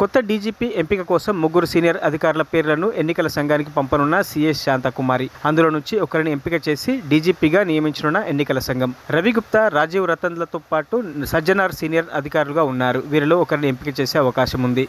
కొత్త డీజీపీ ఎంపిక కోసం ముగ్గురు సీనియర్ అధికారుల పేర్లను ఎన్నికల సంఘానికి పంపనున్న సీఎస్ శాంతకుమారి. అందులో నుంచి ఒకరిని ఎంపిక చేసి డీజీపీగా నియమించనున్న ఎన్నికల సంఘం. రవిగుప్తా రాజీవ్ రతన్లతో పాటు సజ్జనార్ సీనియర్ అధికారులుగా ఉన్నారు. వీరిలో ఒకరిని ఎంపిక చేసే అవకాశం ఉంది